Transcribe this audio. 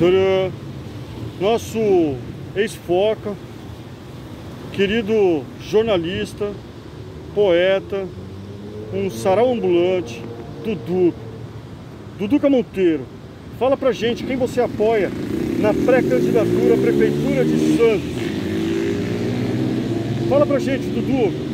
Tcharam! Nosso ex-foca, querido jornalista, poeta, um sarau ambulante, Dudu. Duduca Monteiro, fala pra gente quem você apoia na pré-candidatura à Prefeitura de Santos. Fala pra gente, Dudu,